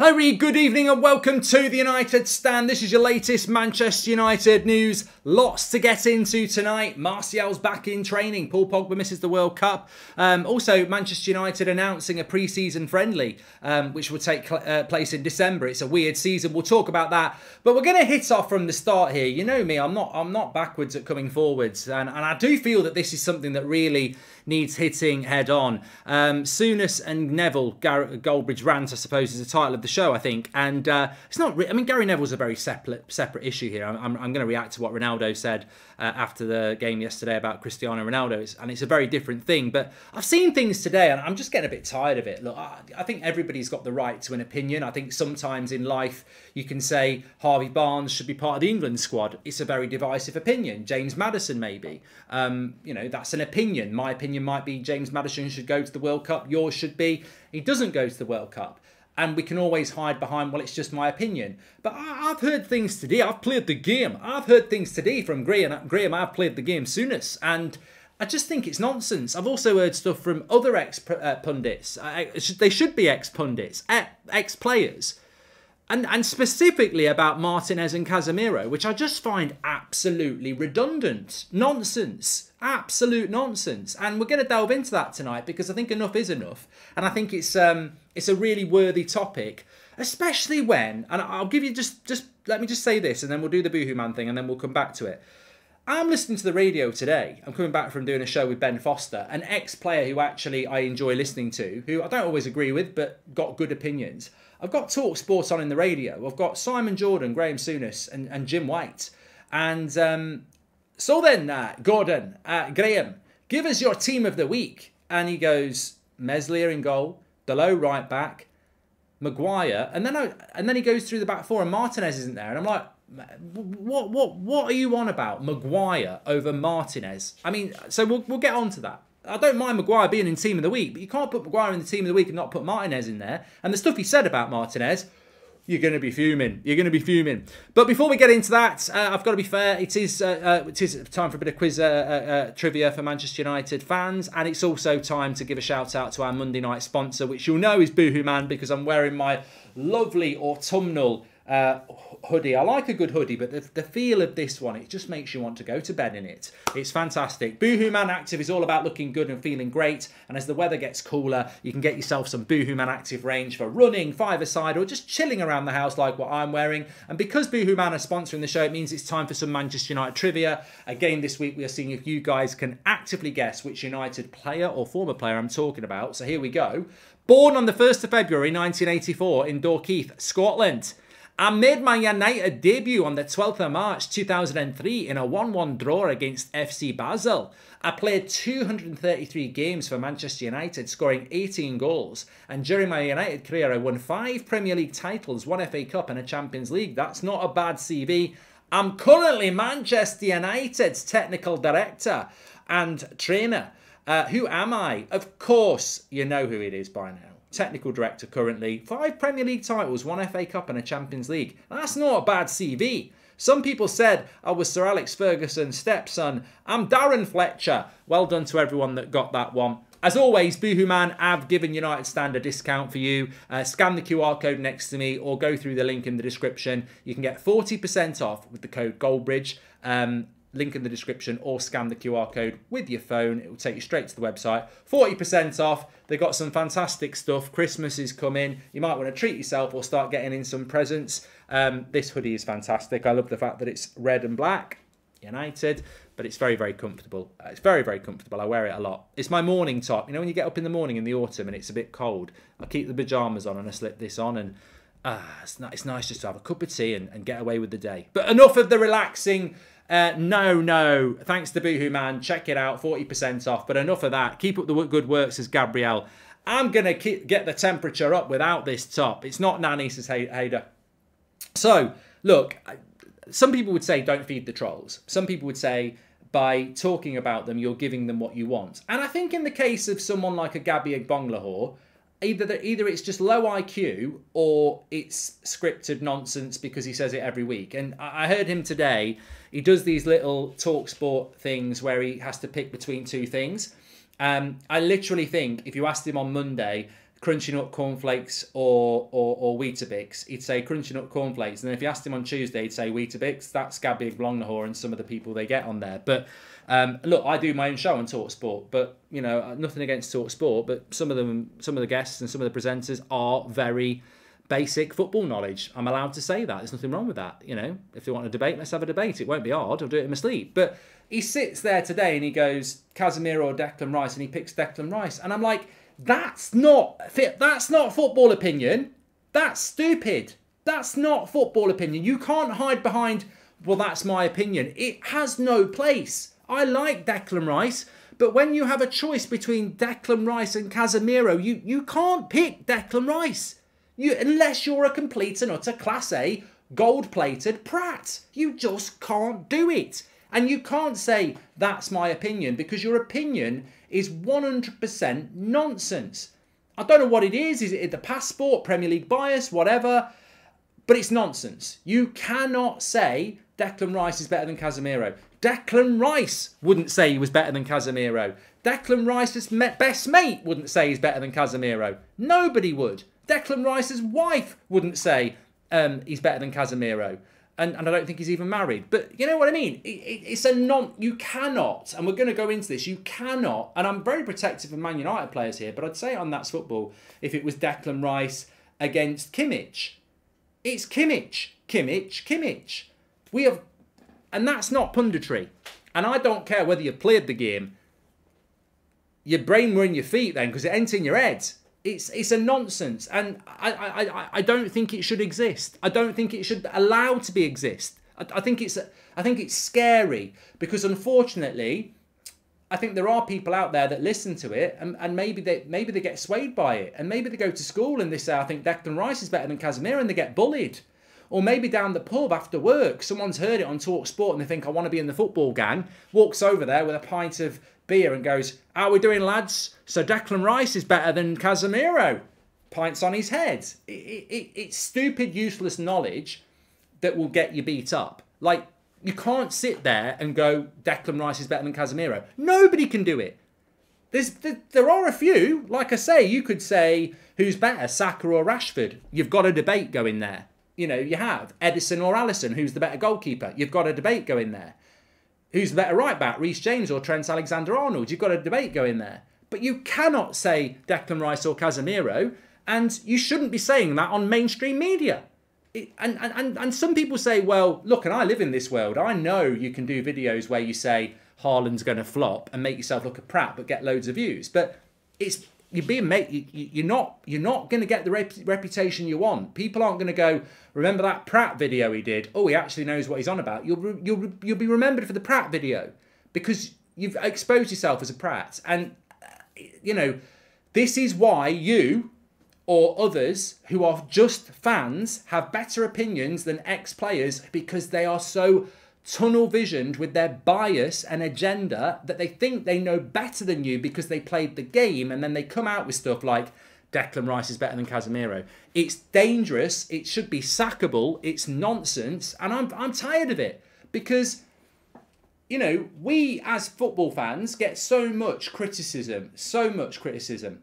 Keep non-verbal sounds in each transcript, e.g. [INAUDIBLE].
Hi, Reed. Good evening and welcome to the United Stand. This is your latest Manchester United news. Lots to get into tonight. Martial's back in training. Paul Pogba misses the World Cup. Um, also, Manchester United announcing a pre-season friendly, um, which will take uh, place in December. It's a weird season. We'll talk about that. But we're going to hit off from the start here. You know me. I'm not. I'm not backwards at coming forwards, and, and I do feel that this is something that really needs hitting head on. Um, and Neville, Gar- Goldbridge rant, I suppose, is the title of the show, I think. And uh, it's not. I mean, Gary Neville's a very separate separate issue here. I'm, I'm, I'm going to react to what Ronaldo said uh, after the game yesterday about Cristiano Ronaldo, it's, and it's a very different thing. But I've seen things today, and I'm just getting a bit tired of it. Look, I, I think everybody's got the right to an opinion. I think sometimes in life you can say Harvey Barnes should be part of the England squad. It's a very divisive opinion. James Maddison, maybe. Um, you know, that's an opinion. My opinion might be James Maddison should go to the World Cup. Yours should be he doesn't go to the World Cup and we can always hide behind, well, it's just my opinion. But I, have heard things today. I've played the game. I've heard things today from Graeme. Graeme, I've played the game Souness, and I just think it's nonsense. I've also heard stuff from other ex uh, pundits. they should be ex pundits, ex players, and and specifically about Martinez and Casemiro, which I just find absolutely redundant, nonsense absolute nonsense. And we're going to delve into that tonight because I think enough is enough, and I think it's um it's a really worthy topic, especially when and I'll give you just just let me just say this, and then we'll do the Boohoo Man thing, and then we'll come back to it. I'm listening to the radio today. I'm coming back from doing a show with Ben Foster, an ex-player who actually I enjoy listening to, who I don't always agree with, but got good opinions. I've got Talk Sports on in the radio. I've got Simon Jordan, Graeme Souness, and, and Jim White. And um, so then, uh, Gordon, uh, Graham, give us your team of the week. And he goes, Meslier in goal, Dalot right back, Maguire, and then I, and then he goes through the back four, and Martinez isn't there, and I'm like, what what what are you on about, Maguire over Martinez? I mean, so we'll we'll get on to that. I don't mind Maguire being in team of the week, but you can't put Maguire in the team of the week and not put Martinez in there. And the stuff he said about Martinez, you're going to be fuming. You're going to be fuming. But before we get into that, uh, I've got to be fair. It is uh, uh, it is time for a bit of quiz uh, uh, uh, trivia for Manchester United fans, and it's also time to give a shout out to our Monday night sponsor, which you'll know is Boohoo Man because I'm wearing my lovely autumnal hoodie. I like a good hoodie, but the, the feel of this one, it just makes you want to go to bed in it. It's fantastic. Boohoo Man Active is all about looking good and feeling great. And as the weather gets cooler, you can get yourself some Boohoo Man Active range for running, five-a-side, or just chilling around the house like what I'm wearing. And because Boohoo Man are sponsoring the show, it means it's time for some Manchester United trivia. Again, this week we are seeing if you guys can actively guess which United player or former player I'm talking about. So here we go. Born on the 1st of February 1984 in Dalkeith, Scotland. I made my United debut on the 12th of March 2003 in a 1 1 draw against FC Basel. I played 233 games for Manchester United, scoring 18 goals. And during my United career, I won five Premier League titles, one FA Cup, and a Champions League. That's not a bad CV. I'm currently Manchester United's technical director and trainer. Uh, who am I? Of course, you know who it is by now technical director currently, five Premier League titles, one FA Cup, and a Champions League. That's not a bad CV. Some people said I was Sir Alex Ferguson's stepson. I'm Darren Fletcher. Well done to everyone that got that one. As always, Boohoo Man I've given United Stand a discount for you. Uh, scan the QR code next to me or go through the link in the description. You can get 40% off with the code Goldbridge. Um, link in the description or scan the QR code with your phone. It will take you straight to the website. 40% off. They've got some fantastic stuff. Christmas is coming. You might want to treat yourself or start getting in some presents. Um, this hoodie is fantastic. I love the fact that it's red and black, United, but it's very, very comfortable. Uh, it's very, very comfortable. I wear it a lot. It's my morning top. You know, when you get up in the morning in the autumn and it's a bit cold, I keep the pyjamas on and I slip this on and ah, it's, not, it's nice just to have a cup of tea and, and get away with the day. But enough of the relaxing uh, no, no. Thanks to Boohoo Man. Check it out. 40% off. But enough of that. Keep up the good work, says Gabrielle. I'm going to get the temperature up without this top. It's not nanny, says Hader. So, look, some people would say don't feed the trolls. Some people would say by talking about them, you're giving them what you want. And I think in the case of someone like a Gabby Agbonlahor, either the, either it's just low IQ or it's scripted nonsense because he says it every week. And I heard him today he does these little talk sport things where he has to pick between two things. Um, I literally think if you asked him on Monday, Crunchy Nut Cornflakes or, or, or Weetabix, he'd say Crunchy Nut Cornflakes. And if you asked him on Tuesday, he'd say Weetabix. That's Gabby Agbonlahor and some of the people they get on there. But um, look, I do my own show on Talk Sport, but you know, nothing against Talk Sport, but some of them, some of the guests and some of the presenters are very basic football knowledge. I'm allowed to say that. There's nothing wrong with that. You know, if they want to debate, let's have a debate. It won't be hard. I'll do it in my sleep. But he sits there today and he goes Casemiro or Declan Rice, and he picks Declan Rice, and I'm like, that's not fit. That's not football opinion. That's stupid. That's not football opinion. You can't hide behind. Well, that's my opinion. It has no place. I like Declan Rice. But when you have a choice between Declan Rice and Casemiro, you, you can't pick Declan Rice. You unless you're a complete and utter class A gold-plated prat. You just can't do it. And you can't say that's my opinion because your opinion is 100% nonsense. I don't know what it is. Is it the passport, Premier League bias, whatever? But it's nonsense. You cannot say Declan Rice is better than Casemiro. Declan Rice wouldn't say he was better than Casemiro. Declan Rice's best mate wouldn't say he's better than Casemiro. Nobody would. Declan Rice's wife wouldn't say um, he's better than Casemiro. And, and I don't think he's even married. But you know what I mean? It, it, it's a non. You cannot, and we're going to go into this. You cannot, and I'm very protective of Man United players here, but I'd say on That's Football, if it was Declan Rice against Kimmich, it's Kimmich, Kimmich, Kimmich. We have and that's not punditry. And I don't care whether you played the game. Your brain were in your feet then because it ain't in your head. It's it's a nonsense, and I, I, I don't think it should exist. I don't think it should allow to be exist. I, I think it's I think it's scary because unfortunately, I think there are people out there that listen to it and, and maybe they maybe they get swayed by it and maybe they go to school and they say I think Declan Rice is better than Casemiro and they get bullied. Or maybe down the pub after work, someone's heard it on Talk Sport and they think, I want to be in the football gang, walks over there with a pint of beer and goes, How are we doing, lads? So Declan Rice is better than Casemiro. Pints on his head. It, it, it's stupid, useless knowledge that will get you beat up. Like, you can't sit there and go, Declan Rice is better than Casemiro. Nobody can do it. There's, there are a few. Like I say, you could say, who's better, Saka or Rashford? You've got a debate going there you know, you have Ederson or Alisson, who's the better goalkeeper. You've got a debate going there. Who's the better right back, Reece James or Trent Alexander-Arnold? You've got a debate going there. But you cannot say Declan Rice or Casemiro, and you shouldn't be saying that on mainstream media. It, and, and, and some people say, well, look, and I live in this world. I know you can do videos where you say Haaland's going to flop and make yourself look a prat but get loads of views. But it's you're being made. You, are not. You're not going to get the rep, reputation you want. People aren't going to go. Remember that Pratt video he did? Oh, he actually knows what he's on about. You'll you'll you'll be remembered for the Pratt video because you've exposed yourself as a Pratt, and uh, you know this is why you or others who are just fans have better opinions than ex players because they are so tunnel visioned with their bias and agenda that they think they know better than you because they played the game and then they come out with stuff like Declan Rice is better than Casemiro. It's dangerous, it should be sackable, it's nonsense, and I'm, I'm tired of it because, you know, we as football fans get so much criticism, so much criticism.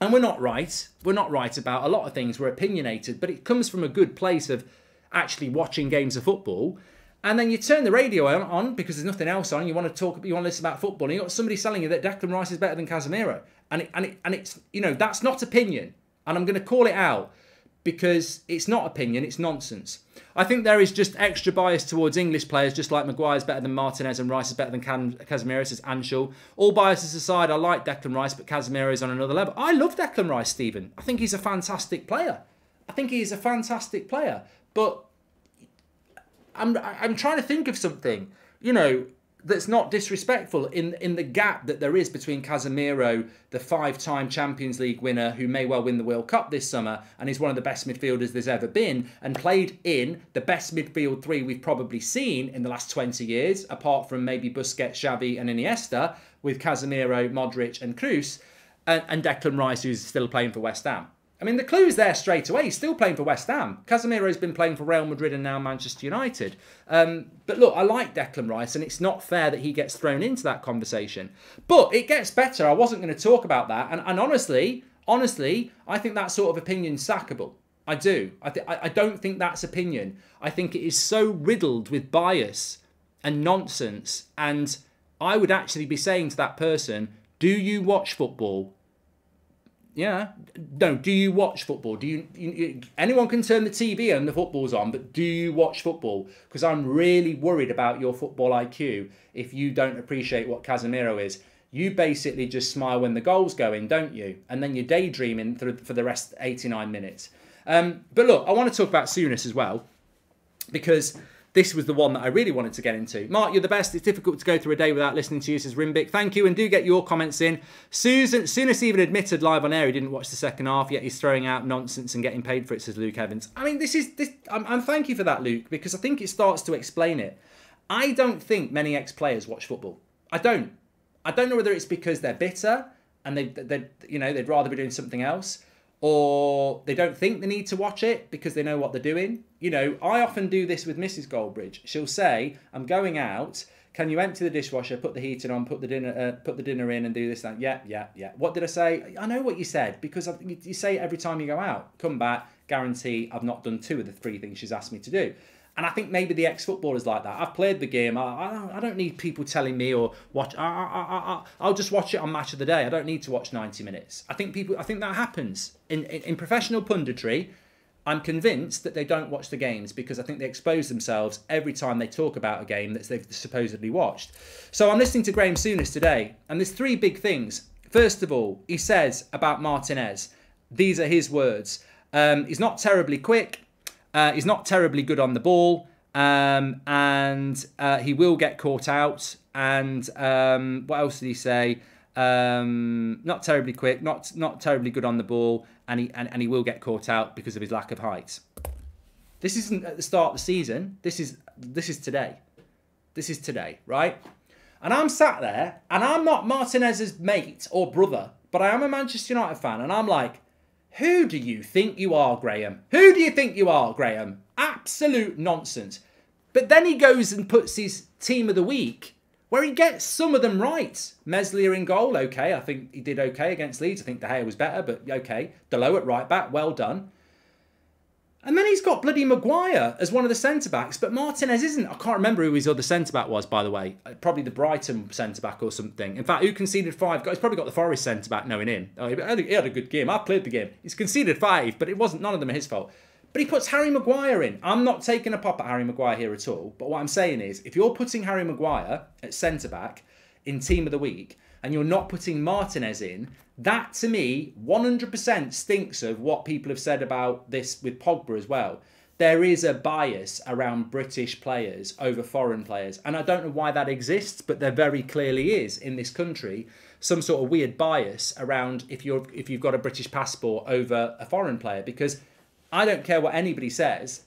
And we're not right. We're not right about a lot of things. We're opinionated, but it comes from a good place of actually watching games of football and then you turn the radio on, because there's nothing else on. You want to talk, you want to listen about football, and you got somebody telling you that Declan Rice is better than Casemiro, and it, and it, and it's you know that's not opinion, and I'm going to call it out because it's not opinion, it's nonsense. I think there is just extra bias towards English players, just like Maguire's better than Martinez and Rice is better than Cam- Casemiro, says Anshul. All biases aside, I like Declan Rice, but Casemiro is on another level. I love Declan Rice, Stephen. I think he's a fantastic player. I think he's a fantastic player, but I'm I'm trying to think of something, you know, that's not disrespectful in in the gap that there is between Casemiro, the five-time Champions League winner who may well win the World Cup this summer and is one of the best midfielders there's ever been and played in the best midfield three we've probably seen in the last 20 years apart from maybe Busquets, Xavi and Iniesta with Casemiro, Modric and Kroos and, and Declan Rice who's still playing for West Ham. I mean, the clue's there straight away. He's still playing for West Ham. Casemiro's been playing for Real Madrid and now Manchester United. Um, but look, I like Declan Rice, and it's not fair that he gets thrown into that conversation. But it gets better. I wasn't going to talk about that. And, and honestly, Honestly, I think that sort of opinion sackable. I do. I, th- I don't think that's opinion. I think it is so riddled with bias and nonsense. And I would actually be saying to that person, do you watch football? Yeah. No, do you watch football? Do you, you, anyone can turn the TV and the football's on, but do you watch football? Because I'm really worried about your football IQ if you don't appreciate what Casemiro is you basically just smile when the goal's going, don't you? And then you're daydreaming for the rest 89 minutes. Um, but look, I want to talk about Souness as well, because this was the one that I really wanted to get into. Mark, you're the best. It's difficult to go through a day without listening to you, says Rimbic. Thank you, and do get your comments in. Susan, Souness even admitted live on air he didn't watch the second half, yet he's throwing out nonsense and getting paid for it, says Luke Evans. I mean, this is this. I'm, I'm thank you for that, Luke, because I think it starts to explain it. I don't think many ex-players watch football. I don't. I don't know whether it's because they're bitter and they they you know they'd rather be doing something else or they don't think they need to watch it because they know what they're doing. You know, I often do this with Mrs. Goldbridge. She'll say, "I'm going out. Can you empty the dishwasher, put the heating on, put the dinner, uh, put the dinner in, and do this? That, yeah, yeah, yeah. What did I say? I know what you said because you say it every time you go out. Come back, guarantee I've not done two of the three things she's asked me to do. And I think maybe the ex-footballers like that. I've played the game. I, I, I don't need people telling me or watch. I, I, I, will just watch it on Match of the Day. I don't need to watch 90 minutes. I think people. I think that happens in, in, in professional punditry. I'm convinced that they don't watch the games because I think they expose themselves every time they talk about a game that they've supposedly watched. So I'm listening to Graeme Souness today, and there's three big things. First of all, he says about Martinez, these are his words. Um, he's not terribly quick. Uh, he's not terribly good on the ball, um, and uh, he will get caught out. And um, what else did he say? Um, not terribly quick, not not terribly good on the ball, and he and, and he will get caught out because of his lack of height. This isn't at the start of the season. This is this is today. This is today, right? And I'm sat there, and I'm not Martinez's mate or brother, but I am a Manchester United fan, and I'm like, who do you think you are, Graeme? Who do you think you are, Graeme? Absolute nonsense. But then he goes and puts his team of the week where he gets some of them right. Meslier in goal, okay. I think he did okay against Leeds. I think De Gea was better, but okay. Dalot at right back, well done. And then he's got bloody Maguire as one of the centre backs, but Martinez isn't. I can't remember who his other centre back was, by the way. Uh, probably the Brighton centre back or something. In fact, who conceded five? He's probably got the Forest centre back knowing him. Oh, he had a good game. I played the game. He's conceded five, but it wasn't. None of them his fault. But he puts Harry Maguire in. I'm not taking a pop at Harry Maguire here at all. But what I'm saying is, if you're putting Harry Maguire at centre back in team of the week, and you're not putting Martinez in, that to me 100% stinks of what people have said about this with Pogba as well. There is a bias around British players over foreign players, and I don't know why that exists, but there very clearly is in this country some sort of weird bias around if you're if you've got a British passport over a foreign player because I don't care what anybody says.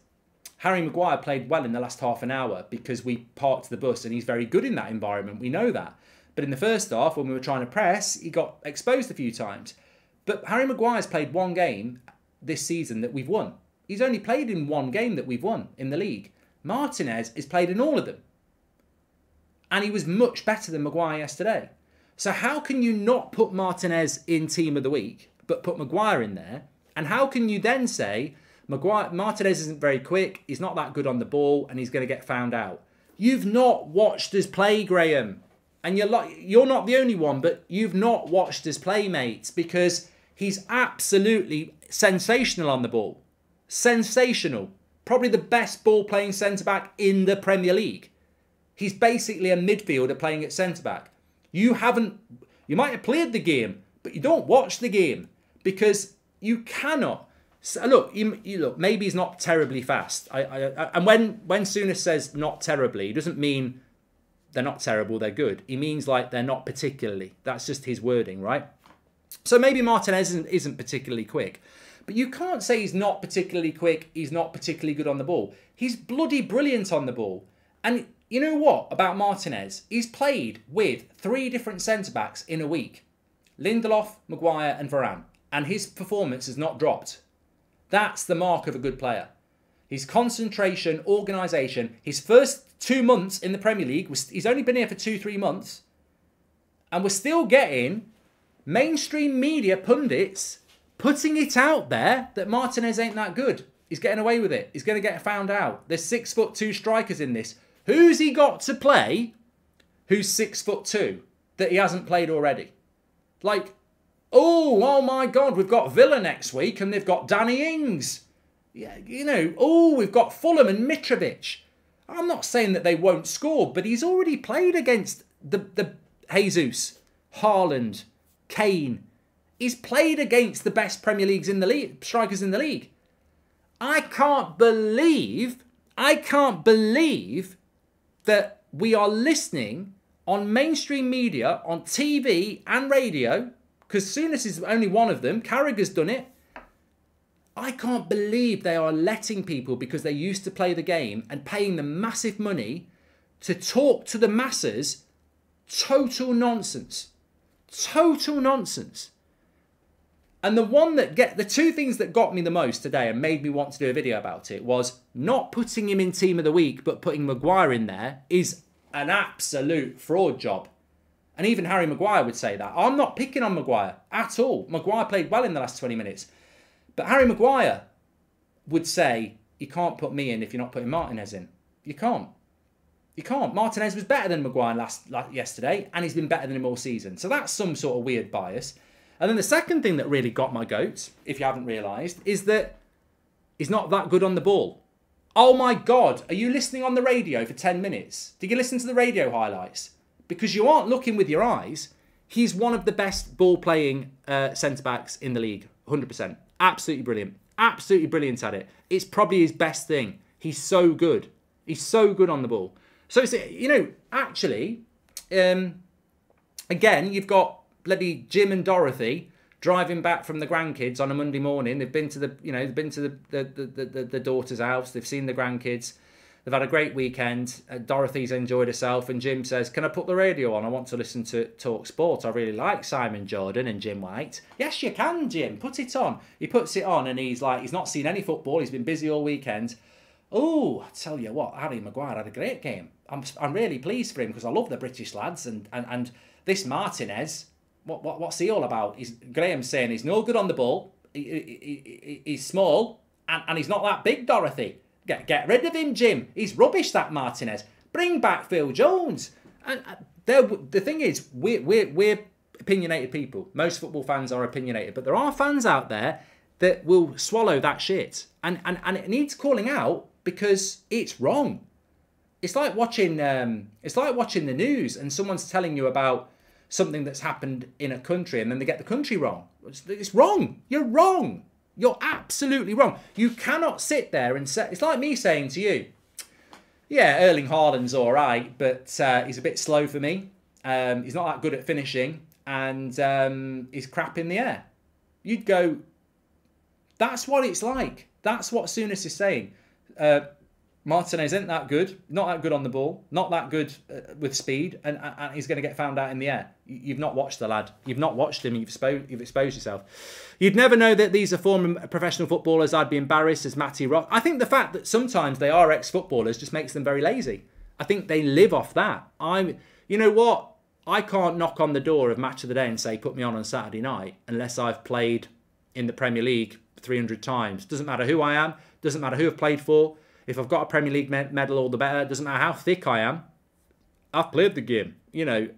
Harry Maguire played well in the last half an hour because we parked the bus and he's very good in that environment. We know that. But in the first half, when we were trying to press, he got exposed a few times. But Harry Maguire's played one game this season that we've won. He's only played in one game that we've won in the league. Martinez is played in all of them. And he was much better than Maguire yesterday. So how can you not put Martinez in team of the week, but put Maguire in there? And how can you then say Maguire Martinez isn't very quick, he's not that good on the ball, and he's going to get found out? You've not watched us play, Graeme and you're like you're not the only one, but you've not watched his playmates because he's absolutely sensational on the ball. Sensational. Probably the best ball playing centre back in the Premier League. He's basically a midfielder playing at centre back. You haven't you might have played the game, but you don't watch the game because you cannot so look, you, you, look. Maybe he's not terribly fast. I, I, I, and when when Souness says not terribly, he doesn't mean they're not terrible, they're good. He means like they're not particularly. That's just his wording, right? So maybe Martinez isn't, isn't particularly quick. But you can't say he's not particularly quick, he's not particularly good on the ball. He's bloody brilliant on the ball. And you know what about Martinez? He's played with three different centre backs in a week Lindelof, Maguire, and Varane. And his performance has not dropped. That's the mark of a good player. His concentration, organisation, his first two months in the Premier League. He's only been here for two, three months. And we're still getting mainstream media pundits putting it out there that Martinez ain't that good. He's getting away with it. He's going to get found out. There's six foot two strikers in this. Who's he got to play? Who's six foot two that he hasn't played already? Like, oh, oh my God, we've got Villa next week and they've got Danny Ings. Yeah, you know, oh, we've got Fulham and Mitrovic. I'm not saying that they won't score, but he's already played against the, the Jesus, Haaland, Kane. He's played against the best Premier Leagues in the league, strikers in the league. I can't believe, I can't believe that we are listening on mainstream media, on TV and radio, because Souness is only one of them. Carragher's done it. I can't believe they are letting people, because they used to play the game, and paying them massive money to talk to the masses. Total nonsense. Total nonsense. And the one that get the two things that got me the most today and made me want to do a video about it was not putting him in team of the week, but putting Maguire in there is an absolute fraud job. And even Harry Maguire would say that. I'm not picking on Maguire at all. Maguire played well in the last 20 minutes. But Harry Maguire would say, you can't put me in if you're not putting Martinez in. You can't. You can't. Martinez was better than Maguire last, last yesterday, and he's been better than him all season. So that's some sort of weird bias. And then the second thing that really got my goat, if you haven't realised, is that he's not that good on the ball. Oh my God, are you listening on the radio for 10 minutes? Did you listen to the radio highlights? Because you aren't looking with your eyes. He's one of the best ball playing uh, centre backs in the league, 100%. Absolutely brilliant. Absolutely brilliant at it. It's probably his best thing. He's so good. He's so good on the ball. So, it's, you know, actually, um, again, you've got bloody Jim and Dorothy driving back from the grandkids on a Monday morning. They've been to the, you know, they've been to the the, the, the, the daughter's house. They've seen the grandkids. They've had a great weekend. Uh, Dorothy's enjoyed herself, and Jim says, "Can I put the radio on? I want to listen to Talk Sport. I really like Simon Jordan and Jim White." Yes, you can, Jim. Put it on. He puts it on, and he's like, he's not seen any football. He's been busy all weekend. Oh, I tell you what, Harry Maguire had a great game. I'm, I'm really pleased for him because I love the British lads, and and and this Martinez what, what what's he all about? He's Graeme's saying he's no good on the ball. He, he, he, he's small and, and he's not that big, Dorothy. Get get rid of him, Jim. He's rubbish, that Martinez. Bring back Phil Jones. And uh, the thing is, we're, we're, we're opinionated people. Most football fans are opinionated, but there are fans out there that will swallow that shit. And, and, and it needs calling out because it's wrong. It's like watching um, it's like watching the news and someone's telling you about something that's happened in a country and then they get the country wrong. It's, it's wrong. You're wrong. You're absolutely wrong. You cannot sit there and say, it's like me saying to you, yeah, Erling Haaland's all right, but uh, he's a bit slow for me. Um, he's not that good at finishing and um, he's crap in the air. You'd go, that's what it's like. That's what Souness is saying. Uh, Martinez isn't that good, not that good on the ball, not that good uh, with speed, and, and he's going to get found out in the air. You've not watched the lad. You've not watched him. You've exposed, you've exposed yourself. You'd never know that these are former professional footballers. I'd be embarrassed as Matty Rock. I think the fact that sometimes they are ex-footballers just makes them very lazy. I think they live off that. I'm, you know what? I can't knock on the door of Match of the Day and say, put me on on Saturday night unless I've played in the Premier League 300 times. Doesn't matter who I am. Doesn't matter who I've played for if I've got a Premier League medal, all the better. It doesn't matter how thick I am. I've played the game. You know,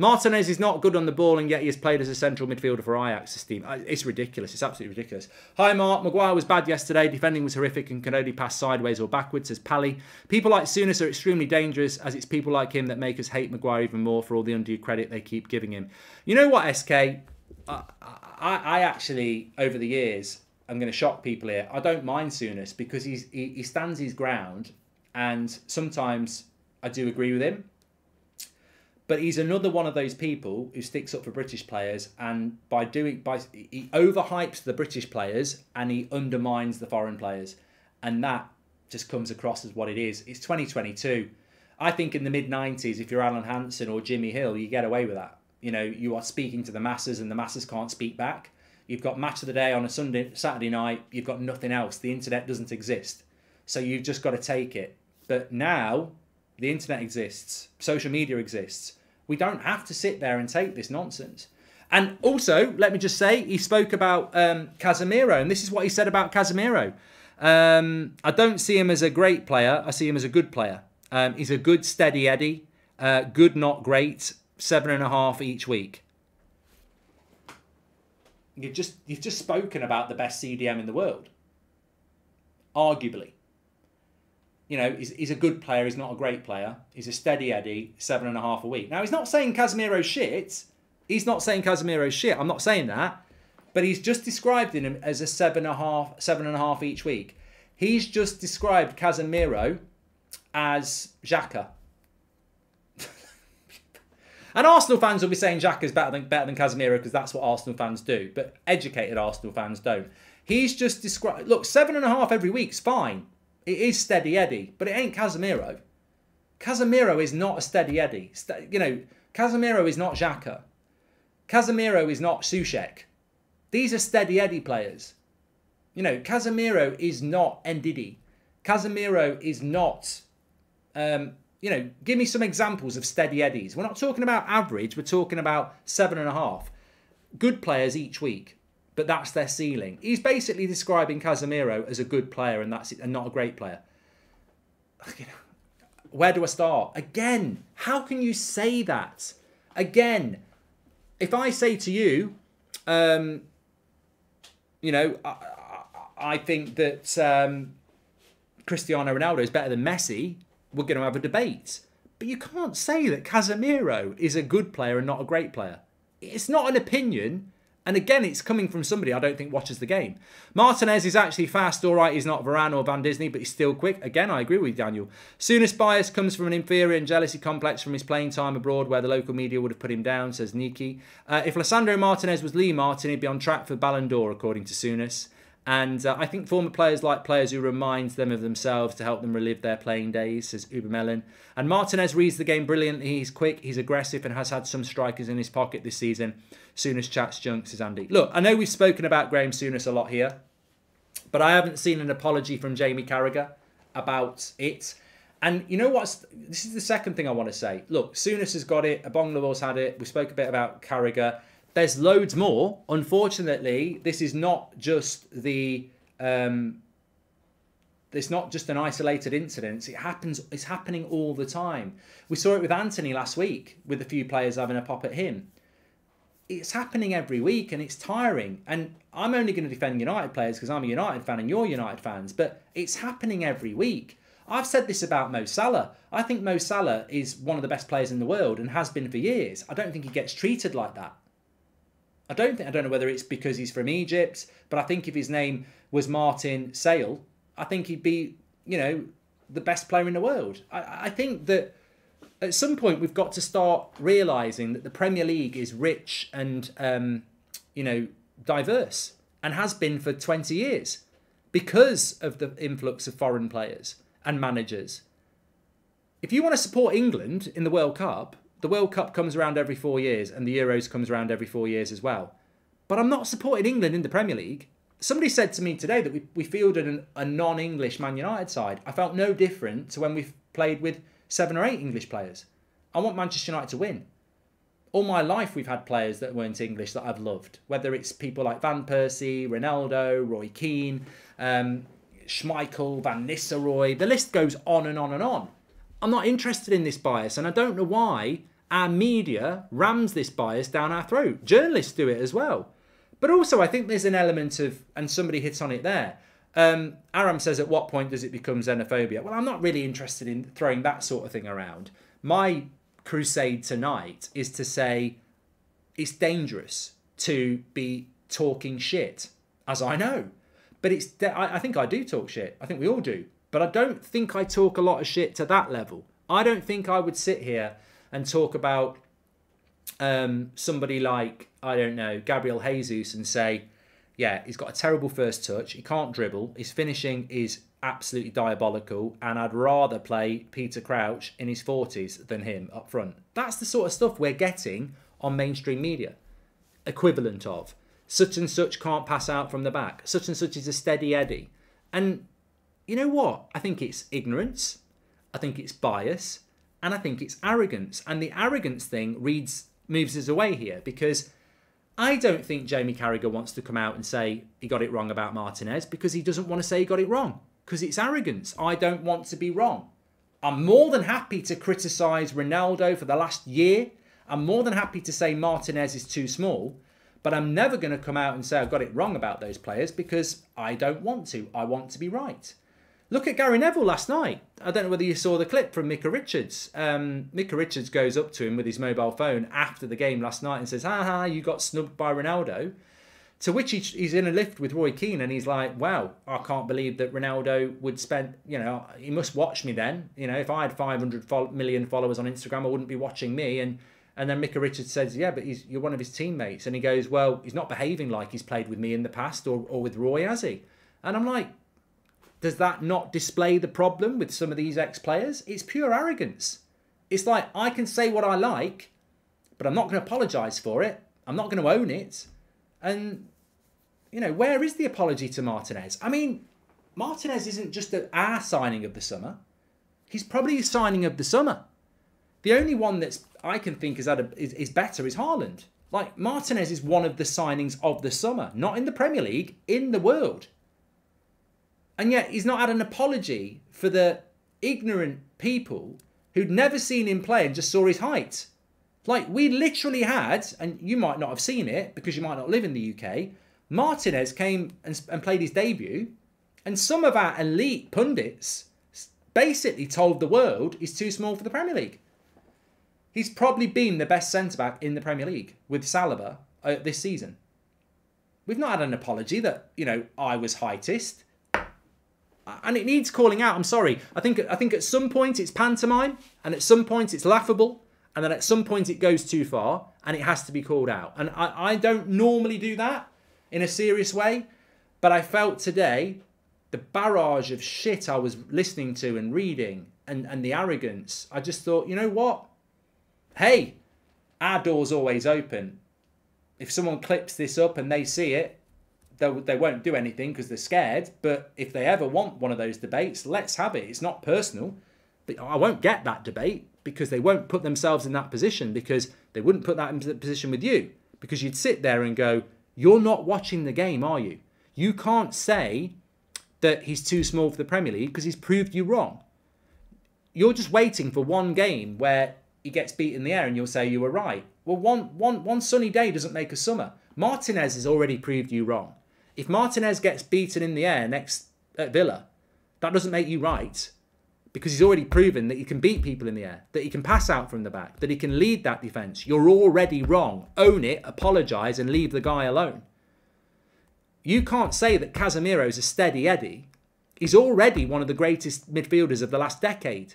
Martinez is not good on the ball, and yet he has played as a central midfielder for Ajax's team. It's ridiculous. It's absolutely ridiculous. Hi, Mark. Maguire was bad yesterday. Defending was horrific and can only pass sideways or backwards, says Pally. People like Souness are extremely dangerous, as it's people like him that make us hate Maguire even more for all the undue credit they keep giving him. You know what, SK? I, I, I actually, over the years, I'm going to shock people here. I don't mind Souness because he's he, he stands his ground, and sometimes I do agree with him. But he's another one of those people who sticks up for British players, and by doing by he overhypes the British players and he undermines the foreign players, and that just comes across as what it is. It's 2022. I think in the mid 90s, if you're Alan Hansen or Jimmy Hill, you get away with that. You know, you are speaking to the masses, and the masses can't speak back. You've got match of the day on a Sunday, Saturday night. You've got nothing else. The internet doesn't exist. So you've just got to take it. But now the internet exists, social media exists. We don't have to sit there and take this nonsense. And also, let me just say, he spoke about um, Casemiro, and this is what he said about Casemiro. Um, I don't see him as a great player. I see him as a good player. Um, he's a good, steady Eddie. Uh, good, not great. Seven and a half each week. You've just you've just spoken about the best CDM in the world. Arguably. You know, he's, he's a good player. He's not a great player. He's a steady Eddie. Seven and a half a week. Now he's not saying Casemiro's shit. He's not saying Casemiro's shit. I'm not saying that. But he's just described him as a seven and a half, seven and a half each week. He's just described Casemiro as Xhaka. And Arsenal fans will be saying Xhaka's better than better than Casemiro because that's what Arsenal fans do. But educated Arsenal fans don't. He's just described. Look, seven and a half every week's fine. It is steady Eddie, but it ain't Casemiro. Casemiro is not a steady Eddie. You know, Casemiro is not Xhaka. Casemiro is not Soucek. These are steady Eddie players. You know, Casemiro is not Ndidi. Casemiro is not, um, you know, give me some examples of steady Eddies. We're not talking about average, we're talking about seven and a half. Good players each week, but that's their ceiling. He's basically describing Casemiro as a good player and that's it, and not a great player. Where do I start? Again, how can you say that? Again, if I say to you, um, you know, I, I, I think that um, Cristiano Ronaldo is better than Messi, we're going to have a debate. But you can't say that Casemiro is a good player and not a great player. It's not an opinion. And again, it's coming from somebody I don't think watches the game. Martinez is actually fast, all right. He's not Varane or Van Disney, but he's still quick. Again, I agree with Daniel. Souness bias comes from an inferior and jealousy complex from his playing time abroad, where the local media would have put him down, says Niki. Uh, if Lisandro Martinez was Lee Martin, he'd be on track for Ballon d'Or, according to Souness. And uh, I think former players like players who remind them of themselves to help them relive their playing days, says Ubermelon. And Martinez reads the game brilliantly. He's quick, he's aggressive, and has had some strikers in his pocket this season. Souness chats junk, says Andy. Look, I know we've spoken about Graeme Souness a lot here, but I haven't seen an apology from Jamie Carragher about it. And you know what's this is the second thing I want to say. Look, Souness has got it, Abong had it. We spoke a bit about Carragher there's loads more. Unfortunately, this is not just the um, it's not just an isolated incident. It happens. It's happening all the time. We saw it with Antony last week, with a few players having a pop at him. It's happening every week, and it's tiring. And I'm only going to defend United players because I'm a United fan and you're United fans. But it's happening every week. I've said this about Mo Salah. I think Mo Salah is one of the best players in the world and has been for years. I don't think he gets treated like that. I don't think I don't know whether it's because he's from Egypt, but I think if his name was Martin Sale, I think he'd be, you know, the best player in the world. I, I think that at some point we've got to start realizing that the Premier League is rich and um, you know diverse and has been for 20 years because of the influx of foreign players and managers. If you want to support England in the World Cup, the World Cup comes around every four years and the Euros comes around every four years as well. But I'm not supporting England in the Premier League. Somebody said to me today that we, we fielded an, a non English Man United side. I felt no different to when we played with seven or eight English players. I want Manchester United to win. All my life, we've had players that weren't English that I've loved, whether it's people like Van Persie, Ronaldo, Roy Keane, um, Schmeichel, Van Nistelrooy. The list goes on and on and on. I'm not interested in this bias, and I don't know why our media rams this bias down our throat. Journalists do it as well. But also, I think there's an element of, and somebody hits on it there. Um, Aram says, at what point does it become xenophobia? Well, I'm not really interested in throwing that sort of thing around. My crusade tonight is to say it's dangerous to be talking shit, as I know. But it's, I think I do talk shit. I think we all do. But I don't think I talk a lot of shit to that level. I don't think I would sit here and talk about um, somebody like, I don't know, Gabriel Jesus and say, yeah, he's got a terrible first touch. He can't dribble. His finishing is absolutely diabolical. And I'd rather play Peter Crouch in his 40s than him up front. That's the sort of stuff we're getting on mainstream media. Equivalent of such and such can't pass out from the back. Such and such is a steady Eddie. And you know what? I think it's ignorance. I think it's bias and I think it's arrogance. And the arrogance thing reads moves us away here because I don't think Jamie Carragher wants to come out and say he got it wrong about Martinez because he doesn't want to say he got it wrong because it's arrogance. I don't want to be wrong. I'm more than happy to criticise Ronaldo for the last year. I'm more than happy to say Martinez is too small. But I'm never going to come out and say I got it wrong about those players because I don't want to. I want to be right. Look at Gary Neville last night. I don't know whether you saw the clip from Micah Richards. Um, Richards goes up to him with his mobile phone after the game last night and says, "Ha ha, you got snubbed by Ronaldo." To which he's in a lift with Roy Keane and he's like, "Wow, I can't believe that Ronaldo would spend. You know, he must watch me then. You know, if I had 500 million followers on Instagram, I wouldn't be watching me." And and then Micah Richards says, "Yeah, but he's you're one of his teammates." And he goes, "Well, he's not behaving like he's played with me in the past or or with Roy, has he?" And I'm like, does that not display the problem with some of these ex players? It's pure arrogance. It's like, I can say what I like, but I'm not going to apologise for it. I'm not going to own it. And, you know, where is the apology to Martinez? I mean, Martinez isn't just our signing of the summer. He's probably a signing of the summer. The only one that's I can think is, a, is, is better is Haaland. Like, Martinez is one of the signings of the summer, not in the Premier League, in the world. And yet he's not had an apology for the ignorant people who'd never seen him play and just saw his height. Like we literally had, and you might not have seen it because you might not live in the UK. Martinez came and, and played his debut, and some of our elite pundits basically told the world he's too small for the Premier League. He's probably been the best centre back in the Premier League with Saliba uh, this season. We've not had an apology that you know I was heightist and it needs calling out. I'm sorry. I think I think at some point it's pantomime, and at some point it's laughable, and then at some point it goes too far, and it has to be called out. And I, I don't normally do that in a serious way, but I felt today the barrage of shit I was listening to and reading, and and the arrogance. I just thought, you know what? Hey, our door's always open. If someone clips this up and they see it, they, they won't do anything because they're scared. But if they ever want one of those debates, let's have it. It's not personal. But I won't get that debate because they won't put themselves in that position because they wouldn't put that in the position with you because you'd sit there and go, You're not watching the game, are you? You can't say that he's too small for the Premier League because he's proved you wrong. You're just waiting for one game where he gets beat in the air and you'll say you were right. Well, one, one, one sunny day doesn't make a summer. Martinez has already proved you wrong. If Martinez gets beaten in the air next at Villa, that doesn't make you right because he's already proven that he can beat people in the air, that he can pass out from the back, that he can lead that defence. You're already wrong. Own it, apologise, and leave the guy alone. You can't say that Casemiro's a steady Eddie. He's already one of the greatest midfielders of the last decade.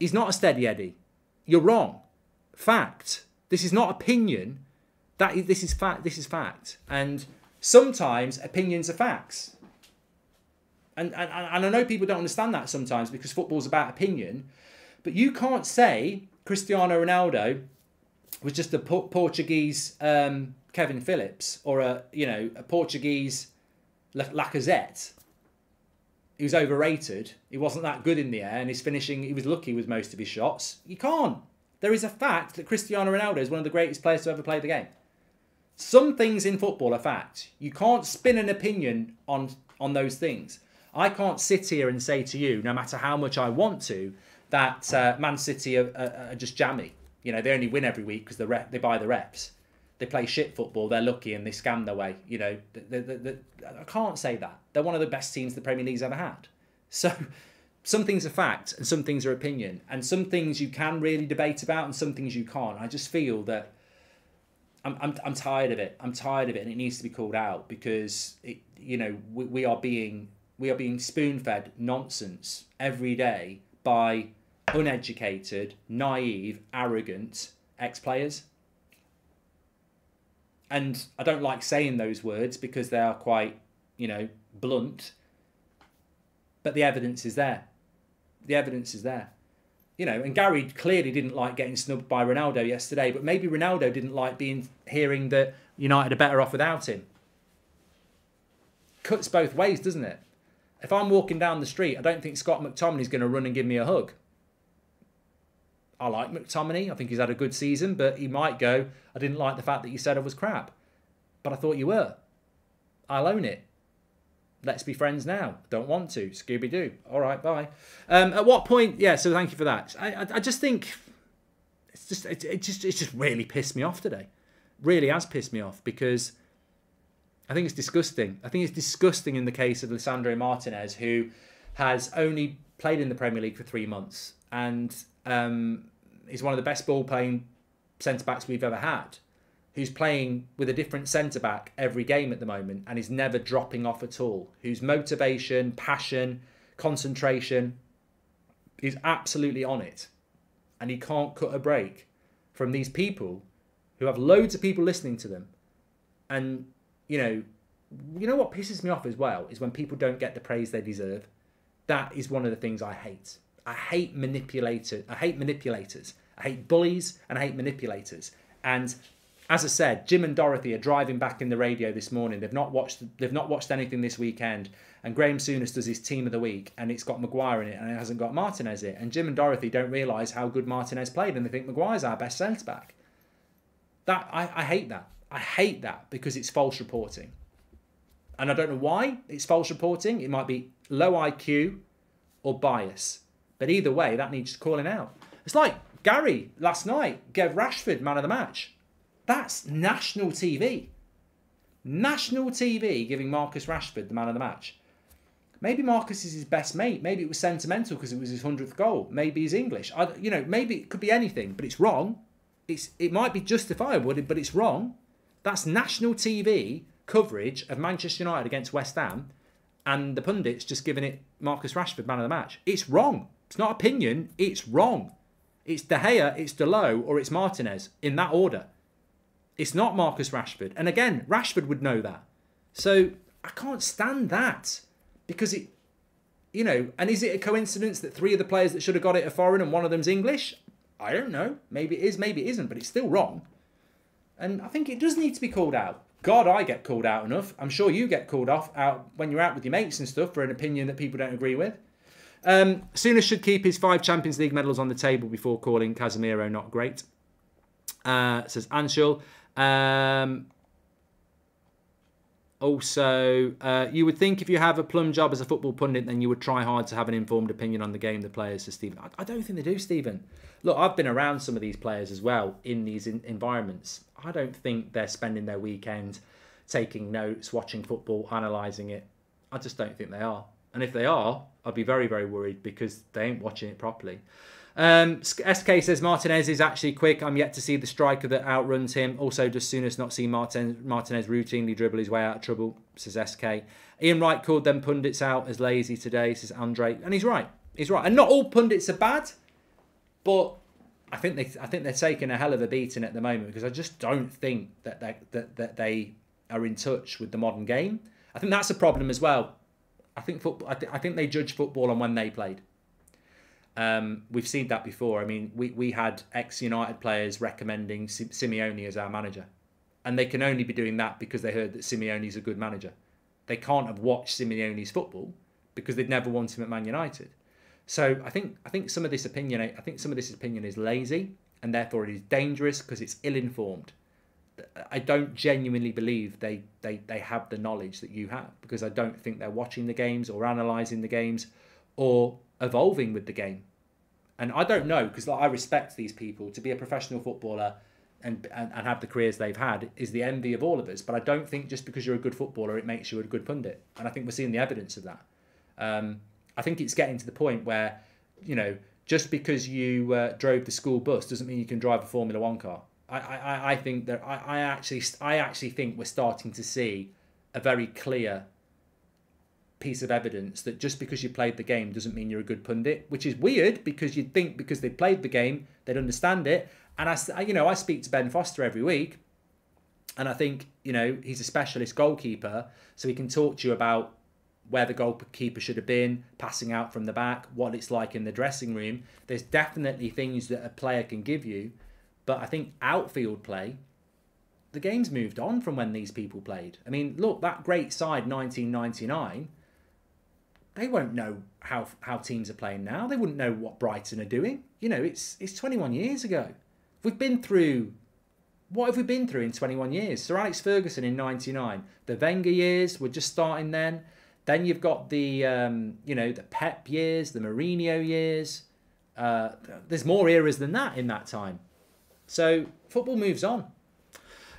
He's not a steady Eddie. You're wrong. Fact. This is not opinion. That is, this is fact. This is fact. And sometimes opinions are facts. And, and, and I know people don't understand that sometimes because football's about opinion. But you can't say Cristiano Ronaldo was just a Portuguese um, Kevin Phillips or a you know a Portuguese Lacazette. He was overrated. He wasn't that good in the air, and his finishing. He was lucky with most of his shots. You can't. There is a fact that Cristiano Ronaldo is one of the greatest players to ever play the game. Some things in football are fact. You can't spin an opinion on on those things. I can't sit here and say to you, no matter how much I want to, that uh, Man City are, are, are, just jammy. You know, they only win every week because the they buy the reps. They play shit football. They're lucky and they scam their way. You know, I can't say that. They're one of the best teams the Premier League's ever had. [LAUGHS] So, some things are fact and some things are opinion, and some things you can really debate about and some things you can't. I just feel that I'm, I'm, I'm tired of it. I'm tired of it, and it needs to be called out because it, you know, we, we are being we are being spoon fed nonsense every day by uneducated, naive, arrogant ex players. And I don't like saying those words because they are quite, you know, blunt. But the evidence is there. The evidence is there you know, and Gary clearly didn't like getting snubbed by Ronaldo yesterday, but maybe Ronaldo didn't like being hearing that United are better off without him. Cuts both ways, doesn't it? If I'm walking down the street, I don't think Scott McTominay's going to run and give me a hug. I like McTominay. I think he's had a good season, but he might go, I didn't like the fact that you said I was crap. But I thought you were. I'll own it. Let's be friends now. Don't want to. Scooby Doo. All right, bye. Um, at what point? Yeah. So thank you for that. I, I, I just think it's just it, it just it's just really pissed me off today. Really has pissed me off because I think it's disgusting. I think it's disgusting in the case of Lisandro Martinez, who has only played in the Premier League for three months and um, is one of the best ball playing centre backs we've ever had. Who's playing with a different centre back every game at the moment and is never dropping off at all. Whose motivation, passion, concentration is absolutely on it. And he can't cut a break from these people who have loads of people listening to them. And, you know, you know what pisses me off as well is when people don't get the praise they deserve. That is one of the things I hate. I hate manipulators. I hate manipulators. I hate bullies and I hate manipulators. And as I said, Jim and Dorothy are driving back in the radio this morning. They've not watched. They've not watched anything this weekend. And Graeme Souness does his team of the week, and it's got Maguire in it, and it hasn't got Martinez in it. And Jim and Dorothy don't realise how good Martinez played, and they think Maguire's our best centre back. That I, I hate that. I hate that because it's false reporting. And I don't know why it's false reporting. It might be low IQ or bias. But either way, that needs calling out. It's like Gary last night gave Rashford man of the match. That's national TV. National TV giving Marcus Rashford the man of the match. Maybe Marcus is his best mate. Maybe it was sentimental because it was his hundredth goal. Maybe he's English. I, you know, maybe it could be anything, but it's wrong. It's it might be justifiable, but it's wrong. That's national TV coverage of Manchester United against West Ham, and the pundits just giving it Marcus Rashford man of the match. It's wrong. It's not opinion, it's wrong. It's De Gea, it's Dalot, or it's Martinez in that order. It's not Marcus Rashford. And again, Rashford would know that. So I can't stand that because it, you know, and is it a coincidence that three of the players that should have got it are foreign and one of them's English? I don't know. Maybe it is, maybe it isn't, but it's still wrong. And I think it does need to be called out. God, I get called out enough. I'm sure you get called off out when you're out with your mates and stuff for an opinion that people don't agree with. Um, Souness should keep his five Champions League medals on the table before calling Casemiro not great. Uh, says Anshul. Um, also, uh, you would think if you have a plum job as a football pundit, then you would try hard to have an informed opinion on the game, the players, says Stephen. I, I don't think they do, Stephen. Look, I've been around some of these players as well in these in- environments. I don't think they're spending their weekend taking notes, watching football, analysing it. I just don't think they are. And if they are, I'd be very, very worried because they ain't watching it properly. Um, SK says Martinez is actually quick. I'm yet to see the striker that outruns him. Also, does Souness not see Martin, Martinez routinely dribble his way out of trouble? Says SK. Ian Wright called them pundits out as lazy today. Says Andre, and he's right. He's right. And not all pundits are bad, but I think they I think they're taking a hell of a beating at the moment because I just don't think that they, that that they are in touch with the modern game. I think that's a problem as well. I think football. I, th- I think they judge football on when they played. Um, we've seen that before. I mean, we, we had ex United players recommending Simeone as our manager, and they can only be doing that because they heard that Simeone's a good manager. They can't have watched Simeone's football because they'd never want him at Man United. So I think I think some of this opinion I think some of this opinion is lazy and therefore it is dangerous because it's ill informed. I don't genuinely believe they, they, they have the knowledge that you have because I don't think they're watching the games or analysing the games or evolving with the game. And I don't know because like, I respect these people to be a professional footballer and, and, and have the careers they've had is the envy of all of us. But I don't think just because you're a good footballer, it makes you a good pundit. And I think we're seeing the evidence of that. Um, I think it's getting to the point where, you know, just because you uh, drove the school bus doesn't mean you can drive a Formula One car. I, I, I think that I, I actually I actually think we're starting to see a very clear piece of evidence that just because you played the game doesn't mean you're a good pundit, which is weird because you'd think because they played the game they'd understand it. And I, you know, I speak to Ben Foster every week, and I think you know he's a specialist goalkeeper, so he can talk to you about where the goalkeeper should have been, passing out from the back, what it's like in the dressing room. There's definitely things that a player can give you but I think outfield play, the game's moved on from when these people played. I mean, look, that great side 1999, they won't know how how teams are playing now. They wouldn't know what Brighton are doing. You know, it's it's 21 years ago. We've been through what have we been through in 21 years? Sir Alex Ferguson in 99. The Wenger years were just starting then. Then you've got the um, you know the Pep years, the Mourinho years. Uh, there's more eras than that in that time. So football moves on.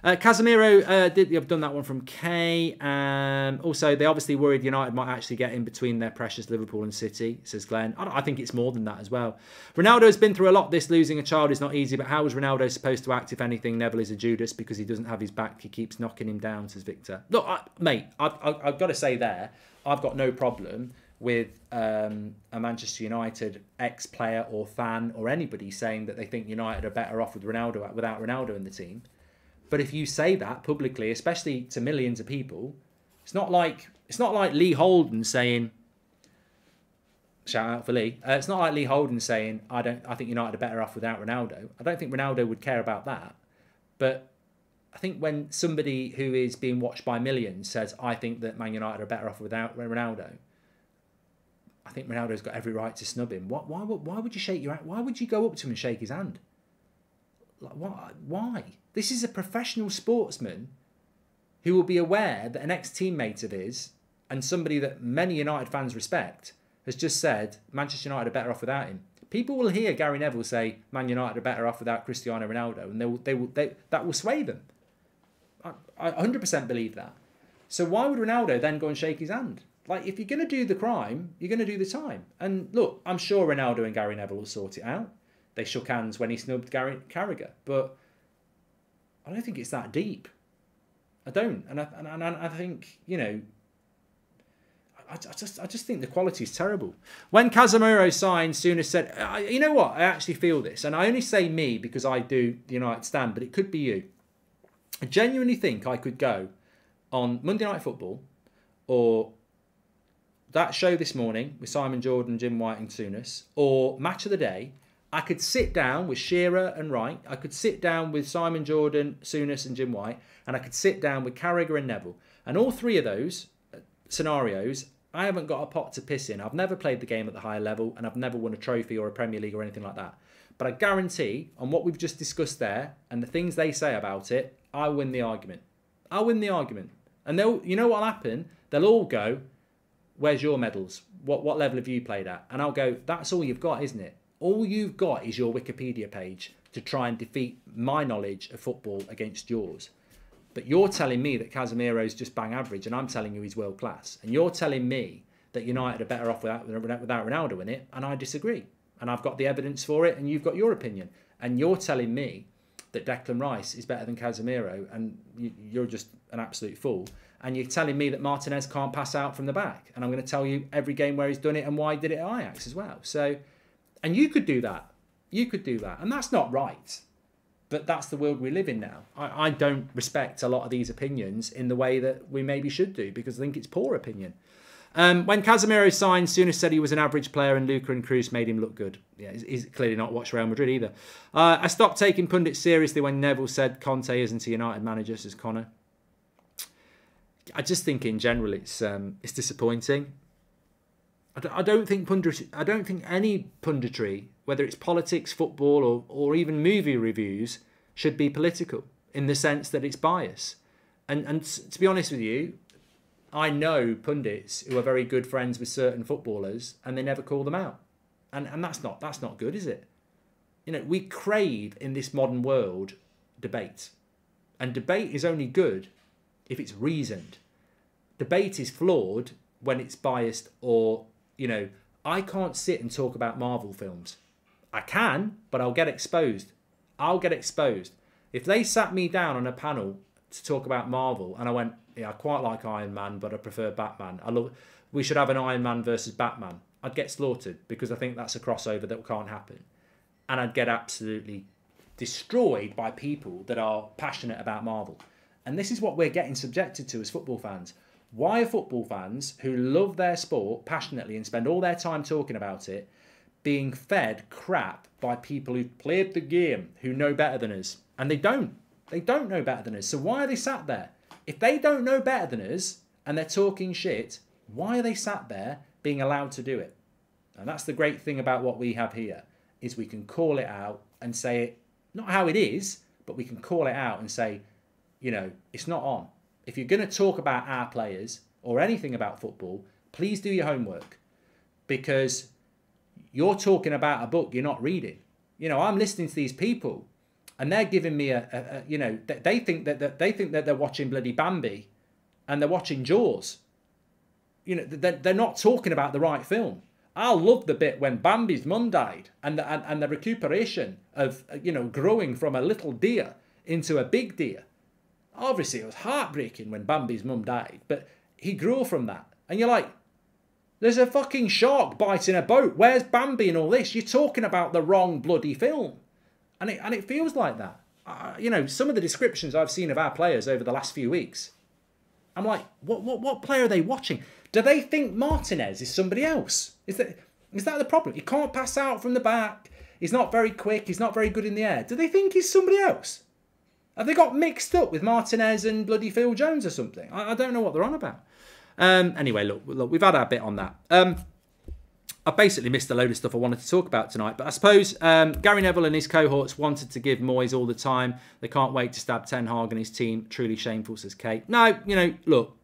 Uh, Casemiro uh, did. I've done that one from K. Um, also, they obviously worried United might actually get in between their precious Liverpool and City, says Glenn. I, I, think it's more than that as well. Ronaldo's been through a lot. This losing a child is not easy, but how is Ronaldo supposed to act if anything? Neville is a Judas because he doesn't have his back. He keeps knocking him down, says Victor. Look, I, mate, I, I've got to say there, I've got no problem with um, a Manchester United ex-player or fan or anybody saying that they think United are better off with Ronaldo without Ronaldo in the team. But if you say that publicly, especially to millions of people, it's not like it's not like Lee Holden saying, shout out for Lee. Uh, it's not like Lee Holden saying, "I don't. I think United are better off without Ronaldo." I don't think Ronaldo would care about that. But I think when somebody who is being watched by millions says, "I think that Man United are better off without Ronaldo," I think Ronaldo's got every right to snub him. Why? Why, why would you shake your? Why would you go up to him and shake his hand? Like, why? Why? This is a professional sportsman who will be aware that an ex teammate of his and somebody that many United fans respect has just said Manchester United are better off without him. People will hear Gary Neville say Man United are better off without Cristiano Ronaldo, and they will, they will, they, that will sway them. I, I 100% believe that. So why would Ronaldo then go and shake his hand? Like, if you're going to do the crime, you're going to do the time. And look, I'm sure Ronaldo and Gary Neville will sort it out. They shook hands when he snubbed Gary Carragher, but I don't think it's that deep. I don't, and I and, and I think you know. I, I just I just think the quality is terrible. When Casemiro signed, Souness said, "You know what? I actually feel this, and I only say me because I do the United stand, but it could be you. I genuinely think I could go on Monday Night Football or that show this morning with Simon Jordan, Jim White, and Souness, or Match of the Day, I could sit down with Shearer and Wright. I could sit down with Simon Jordan, Souness, and Jim White, and I could sit down with Carragher and Neville. And all three of those uh, scenarios, I haven't got a pot to piss in. I've never played the game at the higher level, and I've never won a trophy or a Premier League or anything like that. But I guarantee, on what we've just discussed there, and the things they say about it, I win the argument. I'll win the argument. And they'll, you know what'll happen? They'll all go, "Where's your medals? What what level have you played at?" And I'll go, "That's all you've got, isn't it?" All you've got is your Wikipedia page to try and defeat my knowledge of football against yours. But you're telling me that Casemiro is just bang average, and I'm telling you he's world class. And you're telling me that United are better off without, without Ronaldo in it, and I disagree. And I've got the evidence for it, and you've got your opinion. And you're telling me that Declan Rice is better than Casemiro, and you're just an absolute fool. And you're telling me that Martinez can't pass out from the back, and I'm going to tell you every game where he's done it and why he did it at Ajax as well. So and you could do that. You could do that. And that's not right. But that's the world we live in now. I, I don't respect a lot of these opinions in the way that we maybe should do because I think it's poor opinion. Um, when Casemiro signed, Souness said he was an average player and Luka and Kroos made him look good. Yeah, he's, he's clearly not watched Real Madrid either. Uh, I stopped taking pundits seriously when Neville said Conte isn't a United manager, says Connor. I just think in general it's um, it's disappointing. I don't think punditry, I don't think any punditry, whether it's politics, football, or, or even movie reviews, should be political in the sense that it's bias. And and to be honest with you, I know pundits who are very good friends with certain footballers, and they never call them out, and and that's not that's not good, is it? You know, we crave in this modern world debate, and debate is only good if it's reasoned. Debate is flawed when it's biased or you know, I can't sit and talk about Marvel films. I can, but I'll get exposed. I'll get exposed. If they sat me down on a panel to talk about Marvel and I went, yeah, I quite like Iron Man, but I prefer Batman. I love we should have an Iron Man versus Batman. I'd get slaughtered because I think that's a crossover that can't happen. And I'd get absolutely destroyed by people that are passionate about Marvel. And this is what we're getting subjected to as football fans. Why are football fans who love their sport passionately and spend all their time talking about it being fed crap by people who played the game who know better than us? And they don't. They don't know better than us. So why are they sat there? If they don't know better than us and they're talking shit, why are they sat there being allowed to do it. And that's the great thing about what we have here is we can call it out and say it not how it is, but we can call it out and say, you know, it's not on. If you're going to talk about our players or anything about football, please do your homework because you're talking about a book you're not reading. You know, I'm listening to these people and they're giving me a, a, a you know, they think that, that they think that they're watching bloody Bambi and they're watching Jaws. You know, they're, they're not talking about the right film. I love the bit when Bambi's mum died and the, and, and the recuperation of, uh, you know, growing from a little deer into a big deer. Obviously, it was heartbreaking when Bambi's mum died, but he grew from that. And you're like, there's a fucking shark biting a boat. Where's Bambi and all this? You're talking about the wrong bloody film. And it, and it feels like that. Uh, you know, some of the descriptions I've seen of our players over the last few weeks, I'm like, what, what, what player are they watching? Do they think Martinez is somebody else? Is that, is that the problem? He can't pass out from the back. He's not very quick. He's not very good in the air. Do they think he's somebody else? Have they got mixed up with Martinez and bloody Phil Jones or something? I, I don't know what they're on about. Um, anyway, look, look, we've had our bit on that. Um, I basically missed a load of stuff I wanted to talk about tonight, but I suppose um, Gary Neville and his cohorts wanted to give Moyes all the time. They can't wait to stab Ten Hag and his team. Truly shameful, says Kate. No, you know, look,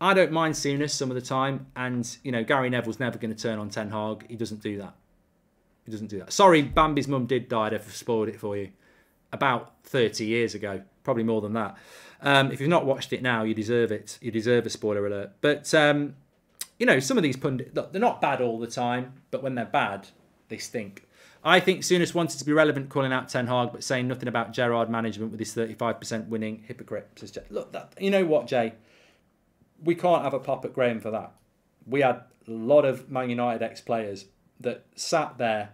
I don't mind Souness some of the time, and you know Gary Neville's never going to turn on Ten Hag. He doesn't do that. He doesn't do that. Sorry, Bambi's mum did die. I've spoiled it for you. About 30 years ago, probably more than that. Um, if you've not watched it now, you deserve it. You deserve a spoiler alert. But um, you know, some of these pundits, look, they're not bad all the time, but when they're bad, they stink. I think Souness wanted to be relevant, calling out Ten Hag, but saying nothing about Gerrard management with his 35% winning. Hypocrite, says Jay. Look, that, you know what, Jay? we can't have a pop at Graeme for that. We had a lot of Man United ex players that sat there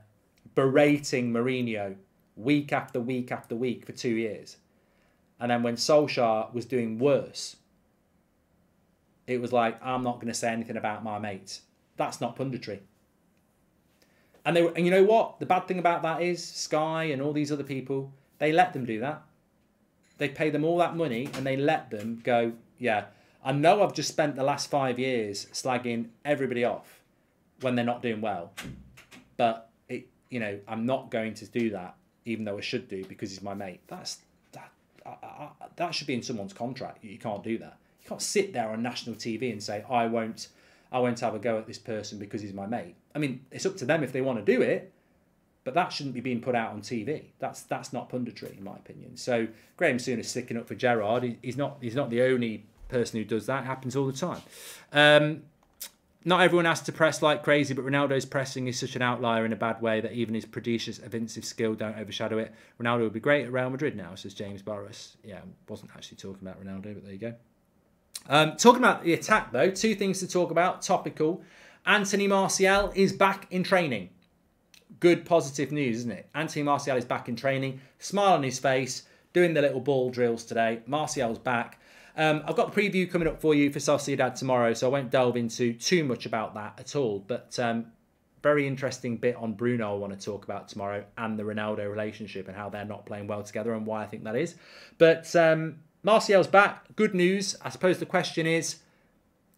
berating Mourinho week after week after week for two years. And then when Solskjaer was doing worse, it was like, I'm not going to say anything about my mates. That's not punditry. And they were, and you know what? The bad thing about that is Sky and all these other people, they let them do that. They pay them all that money and they let them go, yeah, I know I've just spent the last five years slagging everybody off when they're not doing well, but it, you know, I'm not going to do that, even though I should do because he's my mate. That's that. I, I, that should be in someone's contract. You can't do that. You can't sit there on national TV and say I won't, I won't have a go at this person because he's my mate. I mean, it's up to them if they want to do it, but that shouldn't be being put out on TV. That's that's not punditry, in my opinion. So Graeme Souness sticking up for Gerrard. He, he's not he's not the only person who does that. It happens all the time. Um, not everyone has to press like crazy, but Ronaldo's pressing is such an outlier in a bad way that even his prodigious offensive skill don't overshadow it. Ronaldo would be great at Real Madrid now, says James Burrows. Yeah, wasn't actually talking about Ronaldo, but there you go. Um, talking about the attack, though, two things to talk about. Topical. Anthony Martial is back in training. Good positive news, isn't it? Anthony Martial is back in training, smile on his face, doing the little ball drills today. Martial's back. Um, I've got the preview coming up for you for Sociedad tomorrow, so I won't delve into too much about that at all. But um, very interesting bit on Bruno I want to talk about tomorrow and the Ronaldo relationship and how they're not playing well together and why I think that is. But um, Martial's back. Good news. I suppose the question is,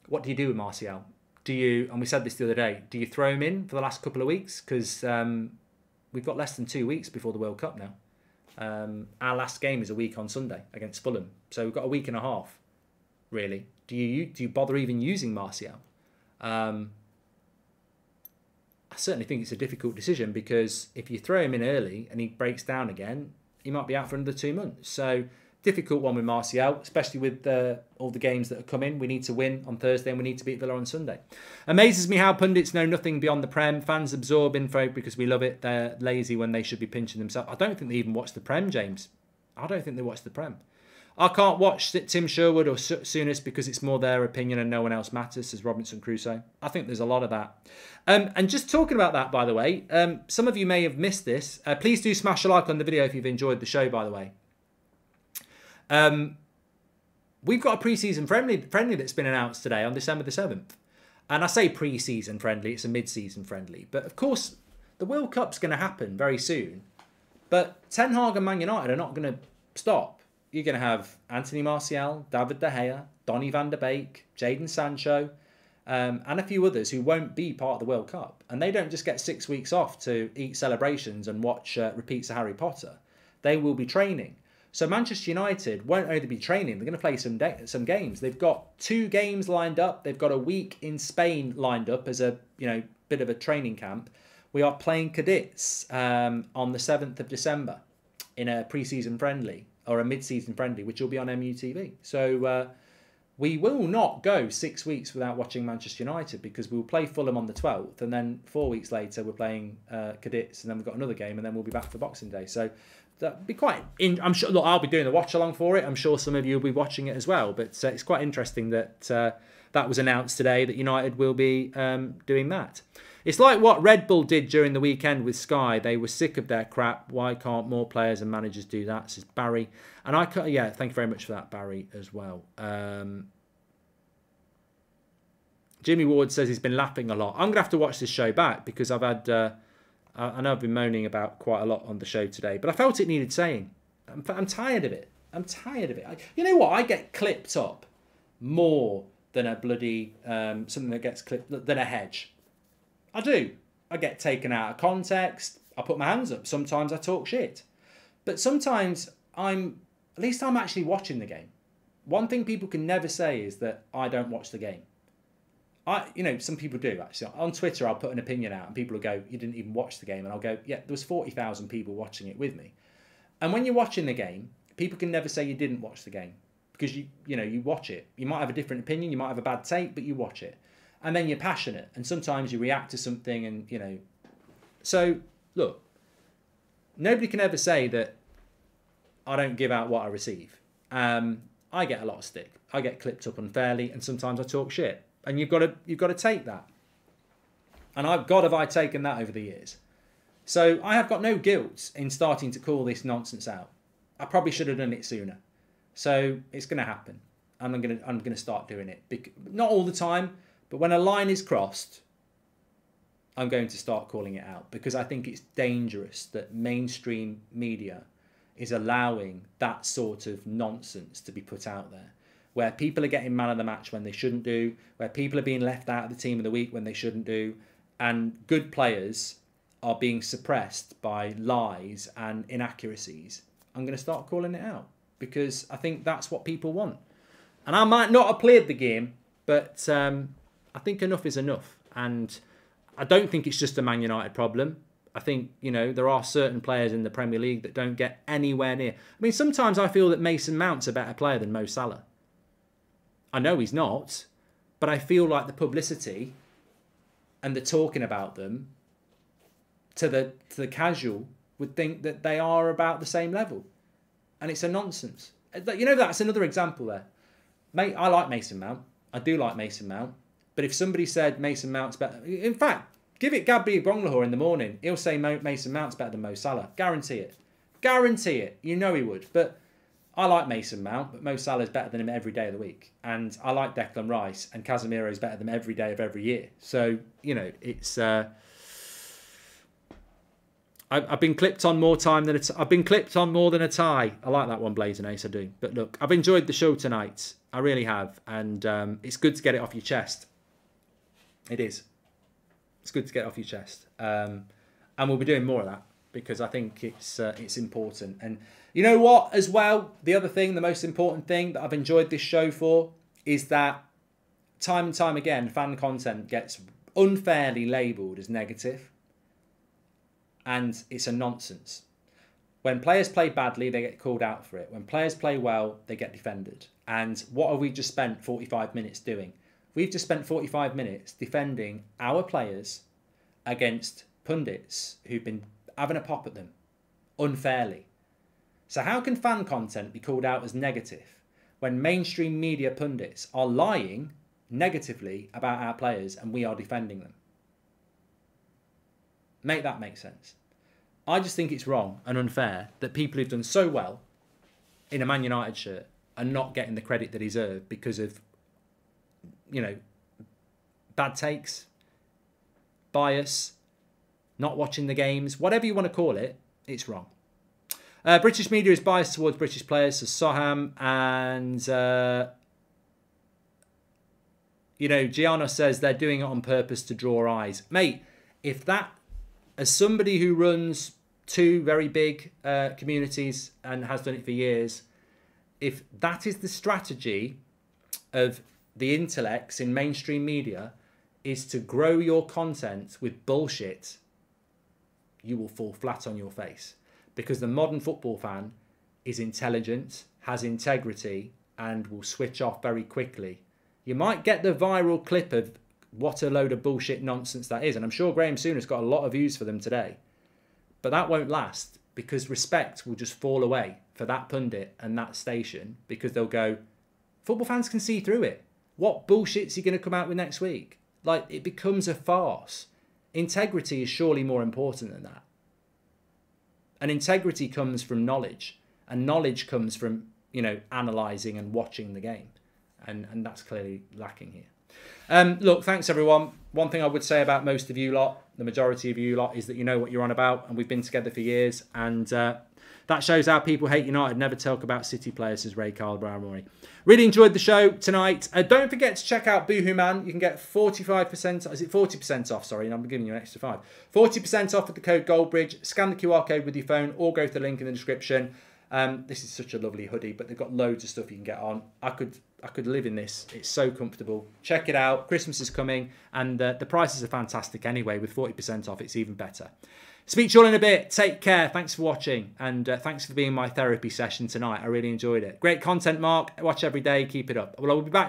what do you do with Martial? Do you, and we said this the other day, do you throw him in for the last couple of weeks? Because um, we've got less than two weeks before the World Cup now. Um, our last game is a week on Sunday against Fulham, so we've got a week and a half. Really, do you do you bother even using Martial? Um, I certainly think it's a difficult decision because if you throw him in early and he breaks down again, he might be out for another two months. So difficult one with Martial, especially with uh, all the games that are coming. We need to win on Thursday and we need to beat Villa on Sunday. Amazes me how pundits know nothing beyond the Prem. Fans absorb info because we love it. They're lazy when they should be pinching themselves. I don't think they even watch the Prem, James. I don't think they watch the Prem. I can't watch Tim Sherwood or Souness because it's more their opinion and no one else matters, says Robinson Crusoe. I think there's a lot of that. Um, and just talking about that, by the way, um, some of you may have missed this. Uh, please do smash a like on the video if you've enjoyed the show, by the way. Um, we've got a pre-season friendly friendly that's been announced today on December the seventh, and I say pre-season friendly; it's a mid-season friendly. But of course, the World Cup's going to happen very soon. But Ten Hag and Man United are not going to stop. You're going to have Anthony Martial, David De Gea, Donny van der Beek, Jadon Sancho, um, and a few others who won't be part of the World Cup. And they don't just get six weeks off to eat celebrations and watch uh, repeats of Harry Potter. They will be training. So Manchester United won't only be training; they're going to play some some games. They've got two games lined up. They've got a week in Spain lined up as a you know bit of a training camp. We are playing Cadiz um, on the seventh of December in a pre-season friendly or a mid-season friendly, which will be on MUTV. So. Uh, we will not go six weeks without watching Manchester United because we'll play Fulham on the 12th and then four weeks later we're playing uh, Cadiz and then we've got another game and then we'll be back for Boxing Day. So that'd be quite. In, I'm sure. Look, I'll be doing the watch along for it. I'm sure some of you will be watching it as well. But uh, it's quite interesting that uh, that was announced today that United will be um, doing that. It's like what Red Bull did during the weekend with Sky. They were sick of their crap. Why can't more players and managers do that? Says Barry. And I, yeah, thank you very much for that, Barry, as well. Um, Jimmy Ward says he's been laughing a lot. I'm gonna have to watch this show back because I've had. Uh, I know I've been moaning about quite a lot on the show today, but I felt it needed saying. I'm, I'm tired of it. I'm tired of it. I, you know what? I get clipped up more than a bloody um, something that gets clipped than a hedge. I do. I get taken out of context. I put my hands up. Sometimes I talk shit. But sometimes I'm, at least I'm actually watching the game. One thing people can never say is that I don't watch the game. I, you know, some people do actually. On Twitter, I'll put an opinion out and people will go, you didn't even watch the game. And I'll go, yeah, there was 40,000 people watching it with me. And when you're watching the game, people can never say you didn't watch the game because you, you know, you watch it. You might have a different opinion, you might have a bad take, but you watch it and then you're passionate and sometimes you react to something and you know so look nobody can ever say that i don't give out what i receive um, i get a lot of stick i get clipped up unfairly and sometimes i talk shit and you've got to you've got to take that. And i've god have i taken that over the years. So i have got no guilt in starting to call this nonsense out. I probably should have done it sooner. So it's going to happen. And i'm going to i'm going to start doing it. Not all the time but when a line is crossed, I'm going to start calling it out. Because I think it's dangerous that mainstream media is allowing that sort of nonsense to be put out there. Where people are getting man of the match when they shouldn't do, where people are being left out of the team of the week when they shouldn't do, and good players are being suppressed by lies and inaccuracies. I'm going to start calling it out because I think that's what people want. And I might not have played the game, but um, I think enough is enough. And I don't think it's just a Man United problem. I think, you know, there are certain players in the Premier League that don't get anywhere near. I mean, sometimes I feel that Mason Mount's a better player than Mo Salah. I know he's not, but I feel like the publicity and the talking about them to the to the casual would think that they are about the same level. And it's a nonsense. Uh, you know, that's another example there. Mate, I like Mason Mount. I do like Mason Mount. But if somebody said Mason Mount's better, in fact, give it Gabby Agbonlahor in the morning, he'll say Mason Mount's better than Mo Salah. Guarantee it. Guarantee it. You know he would. But I like Mason Mount, but Mo Salah is better than him every day of the week. And I like Declan Rice, and Casemiro is better than him every day of every year. So, you know, it's. Uh, I've been clipped on more time than a t- I've been clipped on more than a tie. I like that one, Blazing Ace. I do. But look, I've enjoyed the show tonight. I really have, and um, it's good to get it off your chest. It is. It's good to get off your chest, um, and we'll be doing more of that because I think it's uh, it's important. And you know what, as well, the other thing, the most important thing that I've enjoyed this show for is that time and time again, fan content gets unfairly labelled as negative, and it's a nonsense. When players play badly, they get called out for it. When players play well, they get defended. And what have we just spent 45 minutes doing? We've just spent 45 minutes defending our players against pundits who've been having a pop at them unfairly. So, how can fan content be called out as negative when mainstream media pundits are lying negatively about our players and we are defending them? Make that make sense. I just think it's wrong and unfair that people who've done so well in a Man United shirt are not getting the credit they deserve because of you know, bad takes, bias, not watching the games, whatever you want to call it, it's wrong. Uh, British media is biased towards British players, so Soham and uh, You know, Gianna says they're doing it on purpose to draw eyes. Mate, if that, as somebody who runs two very big uh, communities and has done it for years, if that is the strategy of the intellects in mainstream media, is to grow your content with bullshit, you will fall flat on your face. Because the modern football fan is intelligent, has integrity, and will switch off very quickly. You might get the viral clip of what a load of bullshit nonsense that is. And I'm sure Graeme Souness got a lot of views for them today. But that won't last because respect will just fall away for that pundit and that station because they'll go, football fans can see through it. What bullshit's he going to come out with next week? Like, it becomes a farce. Integrity is surely more important than that. And integrity comes from knowledge, and knowledge comes from, you know, analysing and watching the game. And, and that's clearly lacking here. Um, look, thanks everyone. One thing I would say about most of you lot, the majority of you lot, is that you know what you're on about, and we've been together for years, and uh, that shows how people hate United. Never talk about City players, says Ray Carl Brown Really enjoyed the show tonight. Uh, don't forget to check out Boohoo Man. You can get 45%, is it 40% off? Sorry, I'm giving you an extra five. 40% off with the code Goldbridge. Scan the QR code with your phone or go to the link in the description. Um, this is such a lovely hoodie, but they've got loads of stuff you can get on. I could I could live in this. It's so comfortable. Check it out. Christmas is coming, and uh, the prices are fantastic anyway. With 40% off, it's even better. Speak to you all in a bit. Take care. Thanks for watching, and uh, thanks for being my therapy session tonight. I really enjoyed it. Great content, Mark. Watch every day. Keep it up. Well, I will be back.